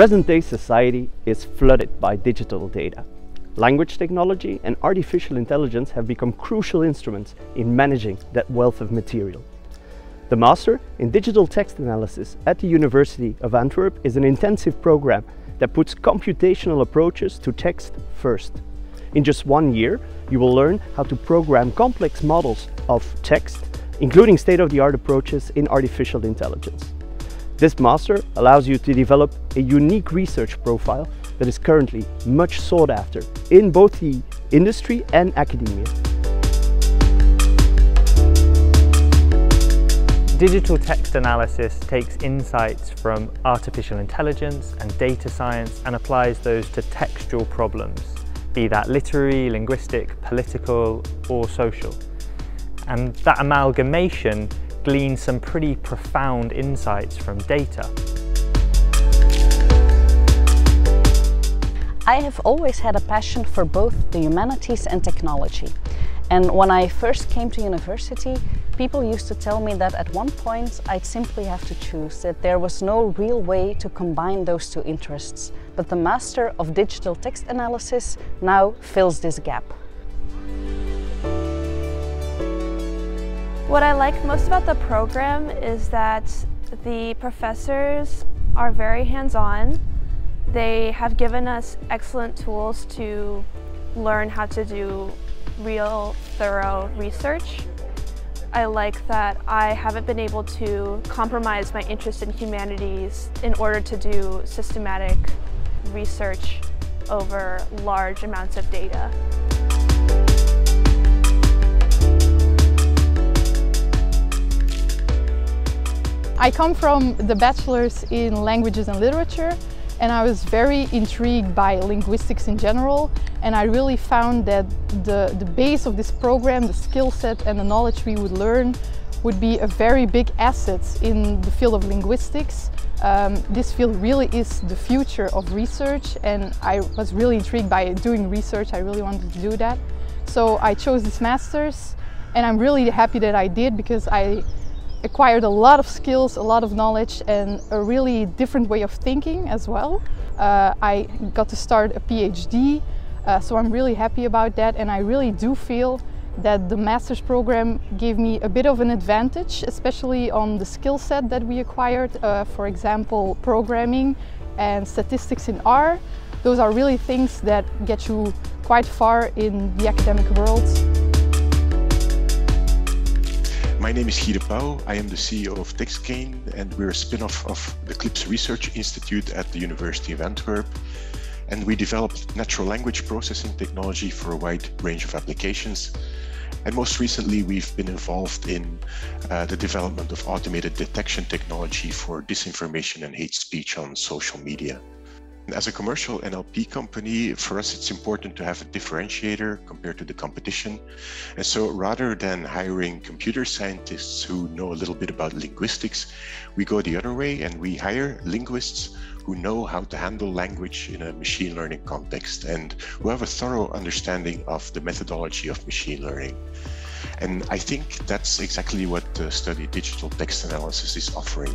Present-day society is flooded by digital data. Language technology and artificial intelligence have become crucial instruments in managing that wealth of material. The Master in Digital Text Analysis at the University of Antwerp is an intensive program that puts computational approaches to text first. In just one year, you will learn how to program complex models of text, including state-of-the-art approaches in artificial intelligence. This master allows you to develop a unique research profile that is currently much sought after in both the industry and academia. Digital text analysis takes insights from artificial intelligence and data science and applies those to textual problems, be that literary, linguistic, political or social. And that amalgamation gleans some pretty profound insights from data. I have always had a passion for both the humanities and technology. And when I first came to university, people used to tell me that at one point I'd simply have to choose, that there was no real way to combine those two interests. But the Master of Digital Text Analysis now fills this gap. What I like most about the program is that the professors are very hands-on. They have given us excellent tools to learn how to do real, thorough research. I like that I haven't been able to compromise my interest in humanities in order to do systematic research over large amounts of data. I come from the bachelor's in languages and literature and I was very intrigued by linguistics in general and I really found that the, the base of this program, the skill set and the knowledge we would learn would be a very big asset in the field of linguistics. Um, this field really is the future of research and I was really intrigued by doing research. I really wanted to do that. So I chose this master's and I'm really happy that I did because I acquired a lot of skills, a lot of knowledge and a really different way of thinking as well. Uh, I got to start a PhD, uh, so I'm really happy about that and I really do feel that the master's program gave me a bit of an advantage, especially on the skill set that we acquired, uh, for example, programming and statistics in R. Those are really things that get you quite far in the academic world. My name is Guy Pauw. I am the CEO of TextGain and we're a spin-off of the CLIPS Research Institute at the University of Antwerp. And we developed natural language processing technology for a wide range of applications. And most recently, we've been involved in uh, the development of automated detection technology for disinformation and hate speech on social media. As a commercial NLP company, for us it's important to have a differentiator compared to the competition. And so rather than hiring computer scientists who know a little bit about linguistics, we go the other way and we hire linguists who know how to handle language in a machine learning context and who have a thorough understanding of the methodology of machine learning. And I think that's exactly what the study digital text analysis is offering.